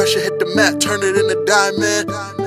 pressure hit the mat, turn it into diamond.